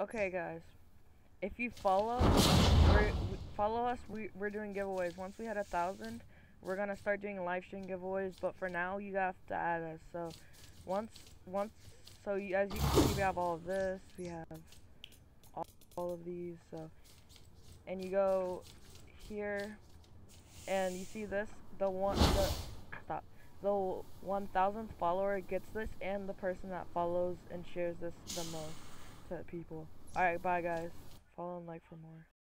Okay, guys. If you follow, follow us. We, we're doing giveaways. Once we hit a thousand, we're gonna start doing live stream giveaways. But for now, you have to add us. So once, once, so you, as you can see, we have all of this. We have all, all of these. So, and you go here, and you see this. The one, the stop. The 1,000th follower gets this, and the person that follows and shares this the most to people. Alright, bye guys. Follow and like for more.